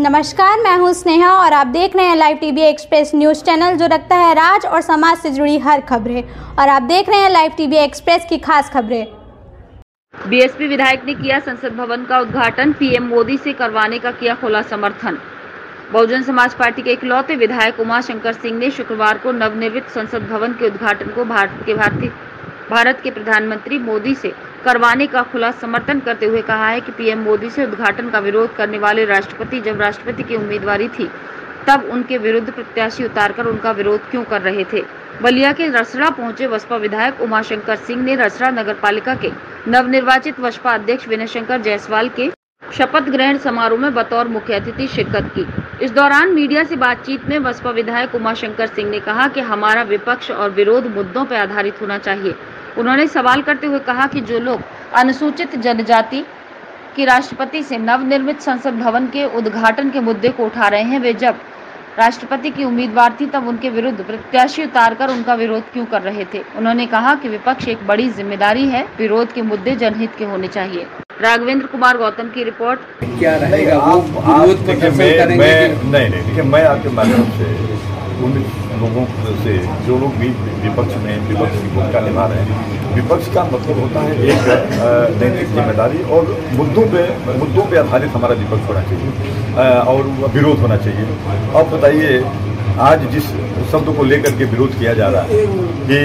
नमस्कार, मैं हूँ स्नेहा और आप देख रहे हैं live TV express news channel जो रखता है राज और समाज से जुड़ी हर खबरें। और आप देख रहे हैं लाइव टीवी एक्सप्रेस की खास खबरें। बीएसपी विधायक ने किया संसद भवन का उद्घाटन पीएम मोदी से करवाने का किया खुला समर्थन। बहुजन समाज पार्टी के इकलौते विधायक उमा शंकर सिंह ने शुक्रवार को नवनिर्मित संसद भवन के उद्घाटन को भारत के भारतीय भारत के प्रधानमंत्री मोदी से करवाने का खुला समर्थन करते हुए कहा है कि पीएम मोदी से उद्घाटन का विरोध करने वाले राष्ट्रपति जब राष्ट्रपति की उम्मीदवारी थी, तब उनके विरुद्ध प्रत्याशी उतारकर उनका विरोध क्यों कर रहे थे? बलिया के रसड़ा पहुँचे बसपा विधायक उमाशंकर सिंह ने रसड़ा नगर पालिका के नवनिर्वाचित बसपा अध्यक्ष विनय शंकर जायसवाल के शपथ ग्रहण समारोह में बतौर मुख्य अतिथि शिरकत की। इस दौरान मीडिया से बातचीत में बसपा विधायक उमाशंकर सिंह ने कहा कि हमारा विपक्ष और विरोध मुद्दों पर आधारित होना चाहिए। उन्होंने सवाल करते हुए कहा कि जो लोग अनुसूचित जनजाति की राष्ट्रपति से नवनिर्मित संसद भवन के उद्घाटन के मुद्दे को उठा रहे हैं वे जब राष्ट्रपति की उम्मीदवार थी तब उनके विरुद्ध प्रत्याशी उतारकर उनका विरोध क्यों कर रहे थे? उन्होंने कहा कि विपक्ष एक बड़ी ज़िम्मेदारी है विरोध के मुद्दे जनहित के होने चाहिए। राघवेंद्र कुमार गौतम की रिपोर्ट। क्या रहेगा? वो विरोध प्रदर्शन मैं करेंगे मैं कि- नहीं नहीं देखिए मैं आपके माध्यम से उन लोगों से, जो लोग भी विपक्ष में विपक्ष की भूमिका निभा रहे हैं, विपक्ष का मतलब होता है एक नैतिक ज़िम्मेदारी और मुद्दों पे मुद्दों पे आधारित हमारा विपक्ष होना चाहिए और विरोध होना चाहिए। अब बताइए, आज जिस शब्द को लेकर के विरोध किया जा रहा है, कि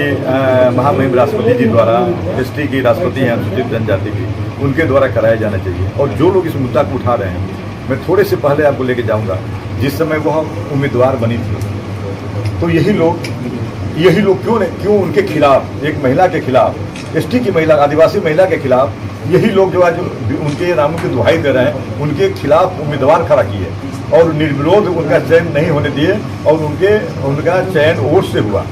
महामहिम राष्ट्रपति जी द्वारा एस की राष्ट्रपति हैं अनुसूचित जनजाति की, उनके द्वारा कराया जाना चाहिए। और जो लोग इस मुद्दा को उठा रहे हैं, मैं थोड़े से पहले आपको लेके जाऊँगा, जिस समय वह उम्मीदवार बनी थी। तो यही लोग यही लोग क्यों नहीं क्यों उनके खिलाफ एक महिला के खिलाफ एसटी की महिला आदिवासी महिला के खिलाफ यही लोग जो आज उनके नामों की दुहाई दे रहे हैं उनके खिलाफ उम्मीदवार खड़ा किए और निर्विरोध उनका चयन नहीं होने दिए और उनके उनका चयन वोट से हुआ।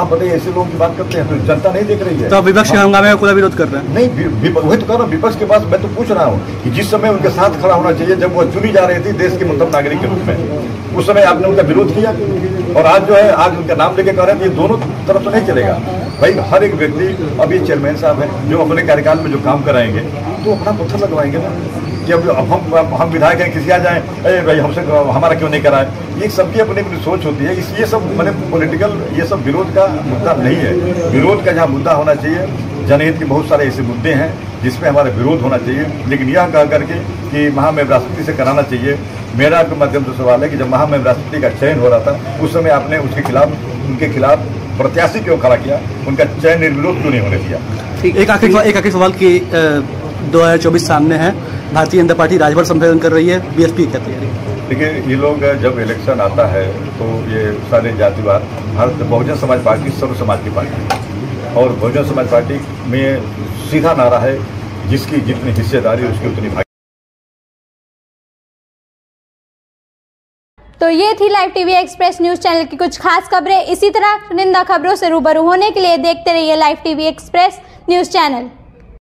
आप बताइए ऐसे लोग की बात करते हैं तो जनता नहीं देख रही है। तो विपक्ष के हंगामे का पूरा विरोध कर रहे हैं? नहीं वही तो कह रहा हूँ, विपक्ष के पास मैं तो पूछ रहा हूँ कि जिस समय उनके साथ खड़ा होना चाहिए जब वो चुनी जा रही थी देश के मतलब नागरिक के रूप में उस समय आपने उनका विरोध किया? और आज जो है, आज उनका नाम लेके कह रहे हैं ये दोनों तरफ़ तो नहीं चलेगा। भाई, हर एक व्यक्ति ये चेयरमैन साहब हैं, जो अपने कार्यकाल में जो काम कराएँगे तो अपना पत्थर लगवाएँगे ना, कि अब हम हम विधायक हैं, किसी आ जाए, अरे भाई, हमसे हमारा क्यों नहीं कराए? ये सबकी अपनी अपनी सोच होती है। इस, ये सब मैंने पॉलिटिकल ये सब विरोध का मुद्दा नहीं है। विरोध का जहाँ मुद्दा होना चाहिए, जनहित के बहुत सारे ऐसे मुद्दे हैं, जिसमें हमारा विरोध होना चाहिए। लेकिन यह कह करके कि राष्ट्रपति से कराना चाहिए मेरा आपके माध्यम से सवाल है कि जब महामहिम राष्ट्रपति का चयन हो रहा था उस समय आपने उसके खिलाफ उनके खिलाफ प्रत्याशी क्यों खड़ा किया? उनका चयन निर्विरोध क्यों नहीं होने दिया? एक आखिरी एक आखिरी सवाल की दो हज़ार चौबीस सामने है। भारतीय जनता पार्टी राजभर संशोधन कर रही है। बीएसपी क्या तैयारी? देखिए ये लोग जब इलेक्शन आता है तो ये सारे जातिवाद भारत बहुजन समाज पार्टी सर्व समाज की पार्टी। और बहुजन समाज पार्टी में सीधा नारा है जिसकी जितनी हिस्सेदारी उसकी उतनी भागी तो ये थी live TV express news channel की कुछ खास खबरें। इसी तरह चुनिंदा खबरों से रूबरू होने के लिए देखते रहिए live TV express news channel